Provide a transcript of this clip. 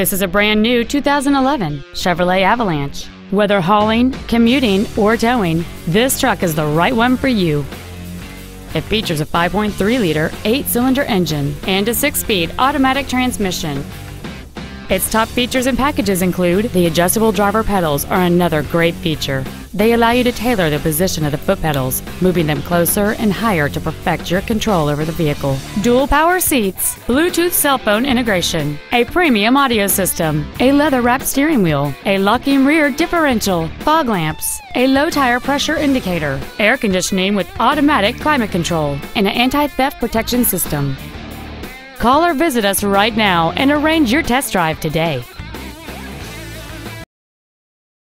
This is a brand new 2011 Chevrolet Avalanche. Whether hauling, commuting, or towing, this truck is the right one for you. It features a 5.3 liter, 8 cylinder engine and a 6 speed automatic transmission. Its top features and packages include the adjustable driver pedals are another great feature. They allow you to tailor the position of the foot pedals, moving them closer and higher to perfect your control over the vehicle. Dual power seats, Bluetooth cell phone integration, a premium audio system, a leather wrapped steering wheel, a locking rear differential, fog lamps, a low tire pressure indicator, air conditioning with automatic climate control, and an anti theft protection system. Call or visit us right now and arrange your test drive today.